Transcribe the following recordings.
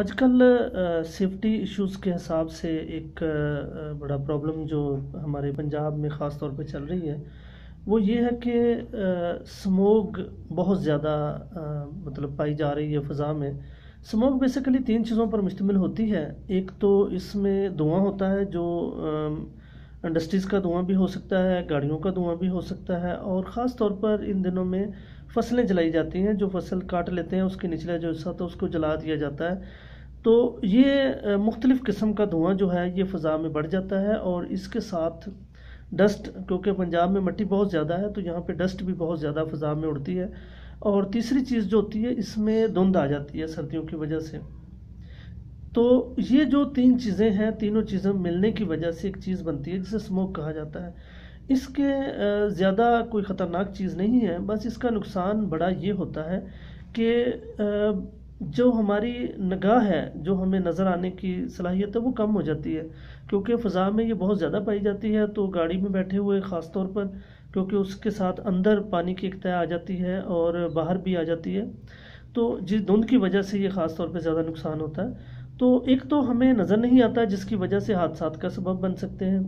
آج کل safety issues کے حساب سے ایک بڑا پرابلم جو ہمارے پنجاب میں خاص طور پہ چل رہی ہے، وہ یہ ہے کہ سموگ بہت زیادہ مطلب پائی جا رہی ہے فضا میں۔ سموگ بیسیکلی تین چیزوں پر مشتمل ہوتی ہے۔ ایک تو اس میں دھواں ہوتا ہے جو انڈسٹریز کا دھواں بھی ہو سکتا ہے، گاڑیوں کا دھواں بھی ہو سکتا ہے اور خاص طور پر ان دنوں میں فصلیں جلائی جاتی ہیں، جو فصل کاٹ لیتے ہیں، اس کے نچلا جو حصہ تھا، اس کو جلا دیا جاتا ہے۔ تو یہ مختلف قسم کا دھواں جو ہے، یہ فضا میں بڑھ جاتا ہے اور اس کے ساتھ ڈسٹ، کیونکہ پنجاب میں مٹی بہت زیادہ ہے، تو یہاں پہ ڈسٹ بھی بہت زیادہ فضا میں اڑتی ہے۔ اور تیسری چیز جو ہوتی ہے، اس میں دھند آ جاتی ہے سردیوں کی وجہ سے۔ تو یہ جو تین چیزیں ہیں، تینوں چیزیں ملنے کی وجہ سے ایک چیز بنتی ہے، جسے سموک کہا جاتا ہے۔ اس کے زیادہ کوئی خطرناک چیز نہیں ہے، بس اس کا نقصان بڑا یہ ہوتا ہے کہ جو ہماری نگاہ ہے، جو ہمیں نظر آنے کی صلاحیت ہے، وہ کم ہو جاتی ہے۔ کیونکہ فضا میں یہ بہت زیادہ پائی جاتی ہے، تو گاڑی میں بیٹھے ہوئے خاص طور پر، کیونکہ اس کے ساتھ اندر پانی کی ایک آ جاتی ہے اور باہر بھی آ جاتی ہے۔ تو جس دھند کی وجہ سے یہ خاص طور پہ زیادہ نقصان ہوتا ہے۔ تو ایک تو ہمیں نظر نہیں آتا جس کی وجہ سے حادثات کا سبب بن سکتے ہیں۔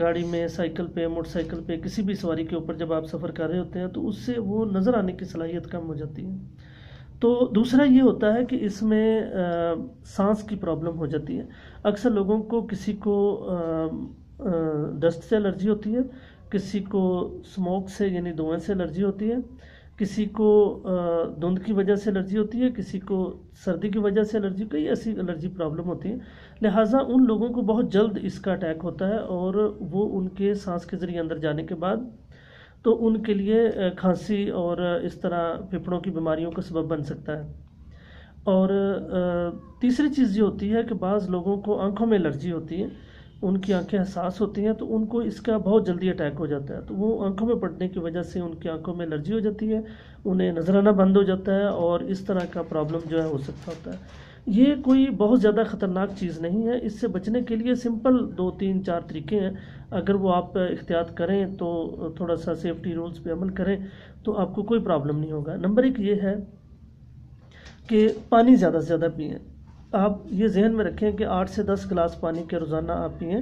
گاڑی میں، سائیکل پہ، موٹر سائیکل پہ کسی بھی سواری کے اوپر جب آپ سفر کر رہے ہوتے ہیں تو اس سے وہ نظر آنے کی صلاحیت کم ہو جاتی ہے۔ تو دوسرا یہ ہوتا ہے کہ اس میں سانس کی پرابلم ہو جاتی ہے۔ اکثر لوگوں کو کسی کو ڈسٹ سے الرجی ہوتی ہے، کسی کو سموک سے یعنی دھوئیں سے الرجی ہوتی ہے۔ کسی کو دھند کی وجہ سے الرجی ہوتی ہے، کسی کو سردی کی وجہ سے الرجی، کئی ایسی الرجی پرابلم ہوتی ہے لہٰذا ان لوگوں کو بہت جلد اس کا اٹیک ہوتا ہے اور وہ ان کے سانس کے ذریعے اندر جانے کے بعد تو ان کے لیے کھانسی اور اس طرح پھپڑوں کی بیماریوں کا سبب بن سکتا ہے۔ اور تیسری چیز یہ ہوتی ہے کہ بعض لوگوں کو آنکھوں میں الرجی ہوتی ہے۔ ان کی آنکھیں حساس ہوتی ہیں تو ان کو اس کا بہت جلدی اٹیک ہو جاتا ہے۔ تو وہ آنکھوں میں پڑنے کی وجہ سے ان کی آنکھوں میں الرجی ہو جاتی ہے، انہیں نظر آنا بند ہو جاتا ہے اور اس طرح کا پرابلم جو ہے ہو سکتا ہوتا ہے۔ یہ کوئی بہت زیادہ خطرناک چیز نہیں ہے۔ اس سے بچنے کے لیے سمپل دو تین چار طریقے ہیں۔ اگر وہ آپ احتیاط کریں تو تھوڑا سا سیفٹی رولز پہ عمل کریں تو آپ کو کوئی پرابلم نہیں ہوگا۔ نمبر ایک یہ ہے کہ پانی زیادہ سے زیادہ پئیں۔ آپ یہ ذہن میں رکھیں کہ آٹھ سے دس گلاس پانی کے روزانہ آپ پئیں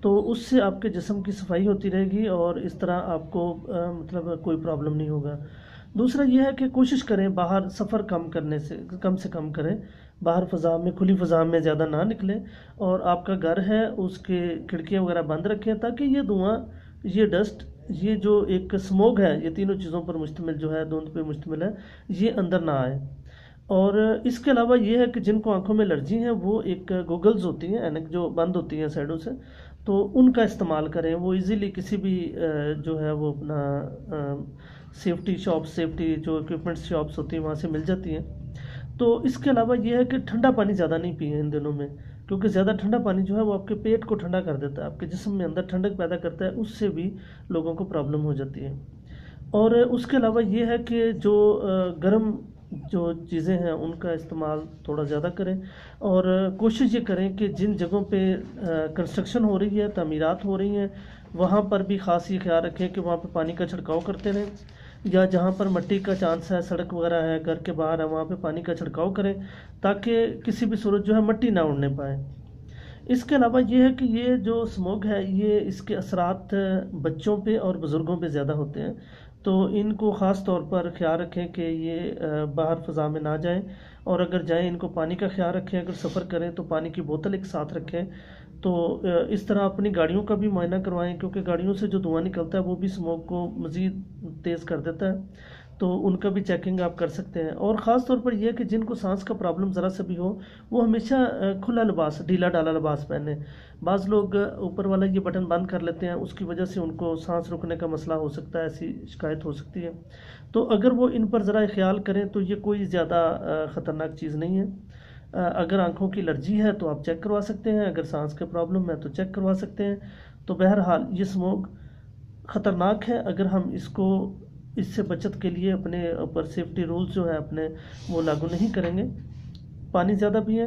تو اس سے آپ کے جسم کی صفائی ہوتی رہے گی اور اس طرح آپ کو مطلب کوئی پرابلم نہیں ہوگا۔ دوسرا یہ ہے کہ کوشش کریں باہر سفر کم کرنے سے، کم سے کم کریں۔ باہر فضا میں، کھلی فضا میں زیادہ نہ نکلیں اور آپ کا گھر ہے، اس کے کھڑکیاں وغیرہ بند رکھیں تاکہ یہ دھواں، یہ ڈسٹ، یہ جو ایک سموگ ہے، یہ تینوں چیزوں پر مشتمل جو ہے، دھند پہ مشتمل ہے، یہ اندر نہ آئے۔ اور اس کے علاوہ یہ ہے کہ جن کو آنکھوں میں الرجی ہیں، وہ ایک گوگلز ہوتی ہیں، اینک جو بند ہوتی ہیں سائڈوں سے، تو ان کا استعمال کریں۔ وہ ایزیلی کسی بھی جو ہے وہ اپنا سیفٹی شاپ سیفٹی جو اکوپمنٹس شاپس ہوتی ہیں، وہاں سے مل جاتی ہیں۔ تو اس کے علاوہ یہ ہے کہ ٹھنڈا پانی زیادہ نہیں پئیں ان دنوں میں، کیونکہ زیادہ ٹھنڈا پانی جو ہے وہ آپ کے پیٹ کو ٹھنڈا کر دیتا ہے، آپ کے جسم میں اندر ٹھنڈک پیدا کرتا ہے، اس سے بھی لوگوں کو پرابلم ہو جاتی ہے۔ اور اس کے علاوہ یہ ہے کہ جو گرم جو چیزیں ہیں، ان کا استعمال تھوڑا زیادہ کریں۔ اور کوشش یہ کریں کہ جن جگہوں پہ کنسٹرکشن ہو رہی ہے، تعمیرات ہو رہی ہیں، وہاں پر بھی خاص یہ خیال رکھیں کہ وہاں پہ پانی کا چھڑکاؤ کرتے رہیں، یا جہاں پر مٹی کا چانس ہے، سڑک وغیرہ ہے، گھر کے باہر ہے، وہاں پہ پانی کا چھڑکاؤ کریں، تاکہ کسی بھی صورت جو ہے مٹی نہ اڑنے پائے۔ اس کے علاوہ یہ ہے کہ یہ جو سموگ ہے، یہ اس کے اثرات بچوں پہ اور بزرگوں پہ زیادہ ہوتے ہیں۔ تو ان کو خاص طور پر خیال رکھیں کہ یہ باہر فضا میں نہ جائیں اور اگر جائیں ان کو پانی کا خیال رکھیں، اگر سفر کریں تو پانی کی بوتل ایک ساتھ رکھیں۔ تو اس طرح اپنی گاڑیوں کا بھی معائنہ کروائیں کیونکہ گاڑیوں سے جو دھواں نکلتا ہے وہ بھی سموک کو مزید تیز کر دیتا ہے۔ تو ان کا بھی چیکنگ آپ کر سکتے ہیں۔ اور خاص طور پر یہ کہ جن کو سانس کا پرابلم ذرا سے بھی ہو، وہ ہمیشہ کھلا لباس، ڈھیلا ڈالا لباس پہنے بعض لوگ اوپر والا یہ بٹن بند کر لیتے ہیں، اس کی وجہ سے ان کو سانس رکنے کا مسئلہ ہو سکتا ہے، ایسی شکایت ہو سکتی ہے۔ تو اگر وہ ان پر ذرا خیال کریں تو یہ کوئی زیادہ خطرناک چیز نہیں ہے۔ اگر آنکھوں کی الرجی ہے تو آپ چیک کروا سکتے ہیں، اگر سانس کے پرابلم ہے تو چیک کروا سکتے ہیں۔ تو بہرحال یہ سموگ خطرناک ہے۔ اگر ہم اس کو اس سے بچت کے لیے اپنے اوپر سیفٹی رولز جو ہے اپنے وہ لاگو نہیں کریں گے۔ پانی زیادہ پئیں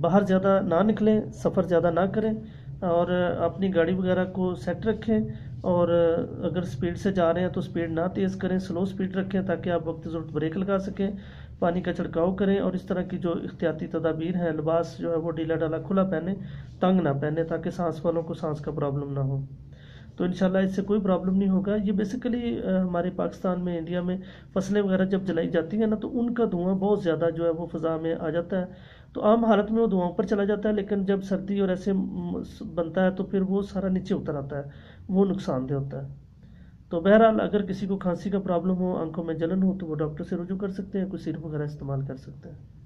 باہر زیادہ نہ نکلیں، سفر زیادہ نہ کریں، اور اپنی گاڑی وغیرہ کو سیٹ رکھیں، اور اگر سپیڈ سے جا رہے ہیں تو سپیڈ نہ تیز کریں سلو سپیڈ رکھیں تاکہ آپ وقت ضرورت بریک لگا سکیں، پانی کا چھڑکاؤ کریں، اور اس طرح کی جو احتیاطی تدابیر ہیں، لباس جو ہے وہ ڈیلا ڈالا کھلا پہنے تنگ نہ پہنے تاکہ سانس والوں کو سانس کا پرابلم نہ ہو۔ تو انشاءاللہ اس سے کوئی پرابلم نہیں ہوگا۔ یہ بیسیکلی ہمارے پاکستان میں، انڈیا میں فصلیں وغیرہ جب جلائی جاتی ہیں نا، تو ان کا دھواں بہت زیادہ جو ہے وہ فضا میں آ جاتا ہے۔ تو عام حالت میں وہ دھواں اوپر چلا جاتا ہے، لیکن جب سردی اور ایسے بنتا ہے تو پھر وہ سارا نیچے اتر آتا ہے۔ وہ نقصان دہ ہوتا ہے۔ تو بہرحال اگر کسی کو کھانسی کا پرابلم ہو، آنکھوں میں جلن ہو، تو وہ ڈاکٹر سے رجوع کر سکتے ہیں، کوئی سیرپ وغیرہ استعمال کر سکتے ہیں۔